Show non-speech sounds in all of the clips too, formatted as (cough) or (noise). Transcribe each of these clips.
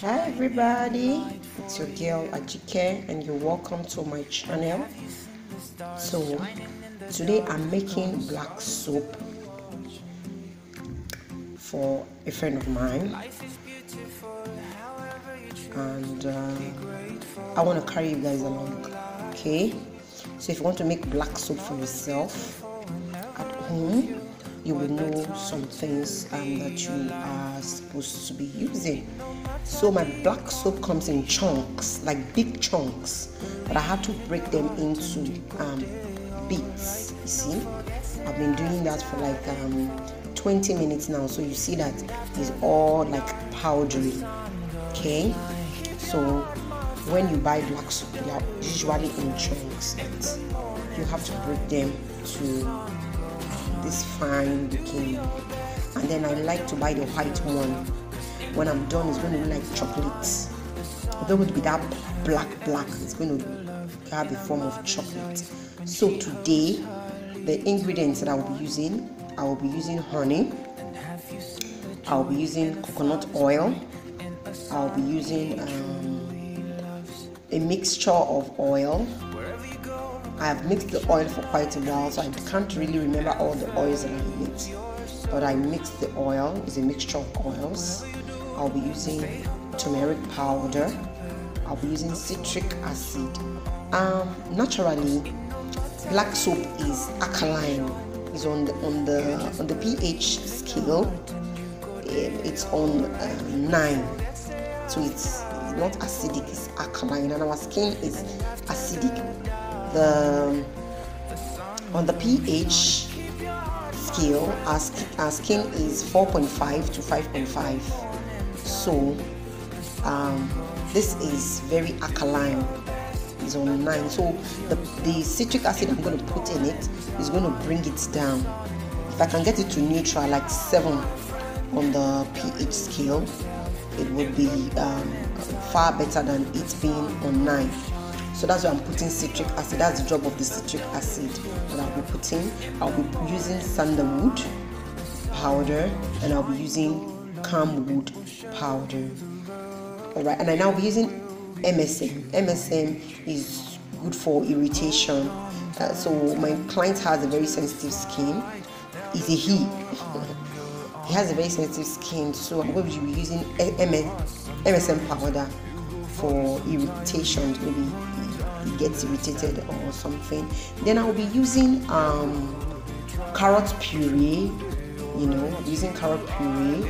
Hi everybody, it's your girl Ajike and you're welcome to my channel. So today I'm making black soap for a friend of mine. And uh, I want to carry you guys along. Okay, so if you want to make black soap for yourself at home, you will know some things um, that you are supposed to be using. So my black soap comes in chunks, like big chunks, but I had to break them into um, bits. You see, I've been doing that for like um, 20 minutes now. So you see that it's all like powdery. Okay, so when you buy black soap, they are usually in chunks, and you have to break them to this fine looking and then I like to buy the white one. When I'm done it's going to look like chocolate. Going to be that black black. It's going to have the form of chocolate. So today the ingredients that I will be using I will be using honey. I'll be using coconut oil. I'll be using um, a mixture of oil I have mixed the oil for quite a while, so I can't really remember all the oils that I mixed. But I mixed the oil, it's a mixture of oils. I'll be using turmeric powder. I'll be using citric acid. Um, naturally, black soap is alkaline. It's on the on the on the pH scale. It's on uh, nine, so it's not acidic. It's alkaline, and our skin is acidic the on the pH scale our, skin is 4.5 to 5.5 so um, this is very alkaline It's on 9 so the, the citric acid I'm going to put in it is going to bring it down. If I can get it to neutral like 7 on the pH scale it would be um, far better than it being on 9 so that's why I'm putting citric acid. That's the job of the citric acid that I'll be putting. I'll be using sandalwood powder and I'll be using camwood powder. Alright, and I now be using MSM. MSM is good for irritation. Uh, so my client has a very sensitive skin. He's a he. (laughs) he has a very sensitive skin, so I'm going to be using MSM powder for irritation, maybe gets irritated or something. Then I'll be using um, carrot puree, you know, using carrot puree.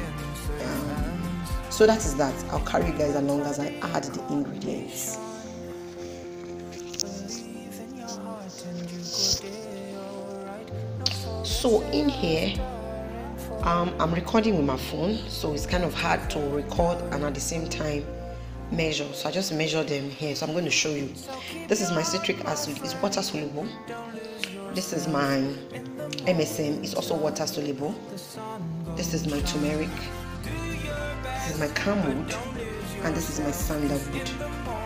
Um, so that is that. I'll carry you guys along as I add the ingredients. So in here, um, I'm recording with my phone, so it's kind of hard to record and at the same time measure. So i just measure them here. So i'm going to show you. This is my citric acid. It's water soluble. This is my msm it's also water soluble. This is my turmeric. This is my camwood. And this is my sandalwood.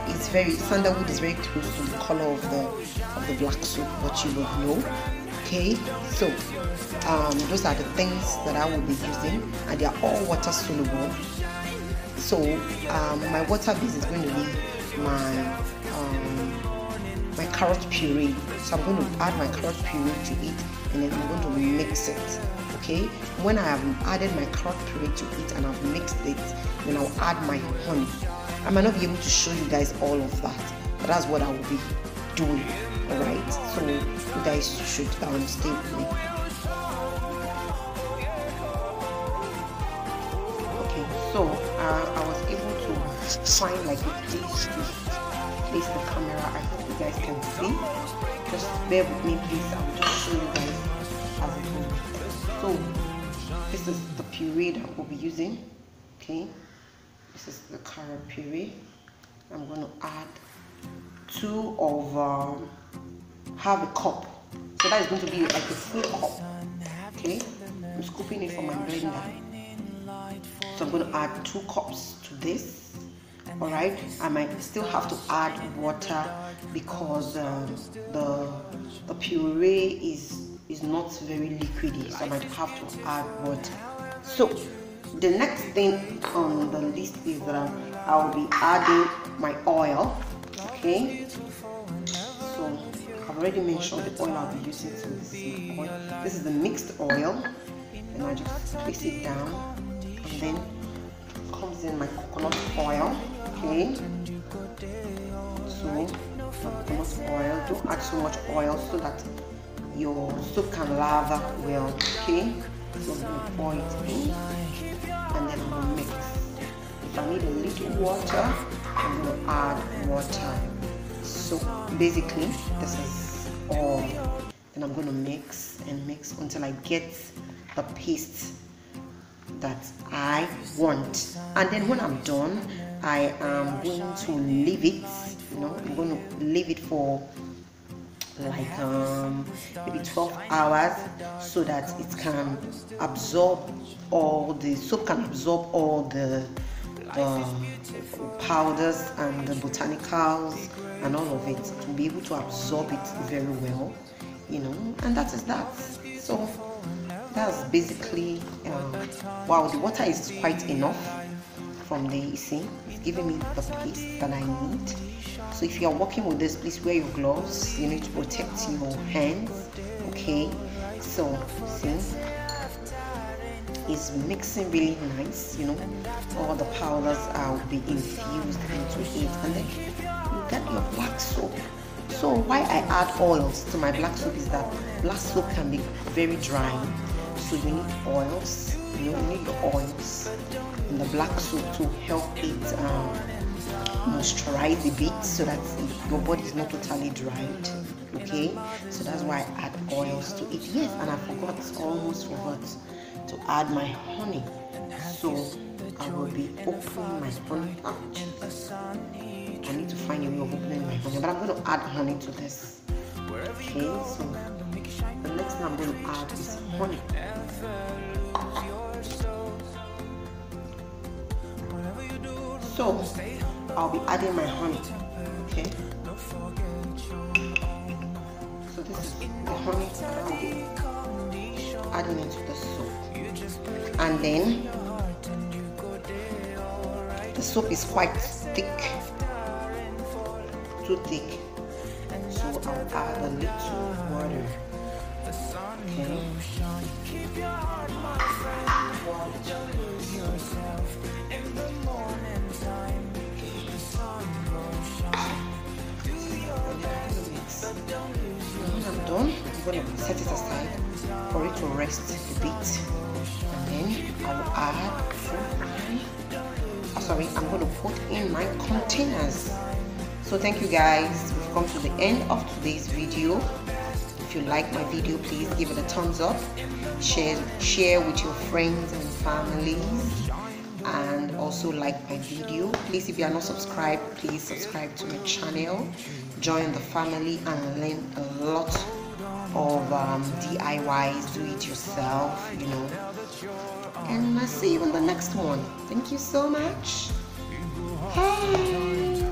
It's very sandalwood is very close to the color of the of the black soap what you will know. Okay? So um, those are the things that i will be using. And they are all water soluble so um, my water base is going to be my um, my carrot puree. So i'm going to add my carrot puree to it and then i'm going to mix it okay? When i have added my carrot puree to it and i've mixed it then i'll add my honey. I might not be able to show you guys all of that but that's what i will be doing all right so you guys should um, stay with me so uh, I was able to find like a place to place the camera. I hope you guys can see. Just bear with me please. I'll just show you guys as it goes. So this is the puree that we'll be using. Okay. This is the carrot puree. I'm going to add two of um, half a cup. So that is going to be like a full cup. Okay. I'm scooping it from my blender. So I'm going to add two cups to this. All right, I might still have to add water because um, the the puree is is not very liquidy, so I might have to add water. so the next thing on the list is that I'll be adding my oil okay so I've already mentioned the oil I'll be using so this is my oil this is the mixed oil and I just place it down then comes in my coconut oil. Okay. So coconut oil. Don't add so much oil so that your soup can lather well. Okay. So I'm gonna pour it in. And then I'm gonna mix. If I need a little water I'm gonna add water. So basically this is all. Then I'm gonna mix and mix until I get the paste that I want. And then when I'm done I am going to leave it you know I'm going to leave it for like um, maybe 12 hours so that it can absorb all the soap can absorb all the uh, powders and the botanicals and all of it to be able to absorb it very well you know and that is that. So that's basically um, wow the water is quite enough from the see. It's giving me the paste that I need. So if you are working with this please wear your gloves. You need to protect your hands okay? So see it's mixing really nice you know. All the powders are be infused into it and then you get your black soap. So why I add oils to my black soap is that black soap can be very dry so you need oils you need oils in the black soap to help it um, moisturize a bit so that your body is not totally dried okay? So that's why i add oils to it. Yes and i forgot almost forgot to add my honey. So i will be opening my honey pouch i need to find a way of opening my honey but i'm going to add honey to this. Okay so next thing i'm going to add is honey so I'll be adding my honey okay? So this is the honey that I'll be adding into the soup. And then the soup is quite thick. Too thick. So I'll add a little water going to set it aside for it to rest a bit. And then I will add oh, sorry, I'm going to put in my containers. So thank you guys. We've come to the end of today's video. If you like my video, please give it a thumbs up. Share, share with your friends and families and also like my video please if you are not subscribed please subscribe to my channel join the family and learn a lot of um, DIYs, do it yourself, you know. And I'll see you in the next one. Thank you so much. Hey.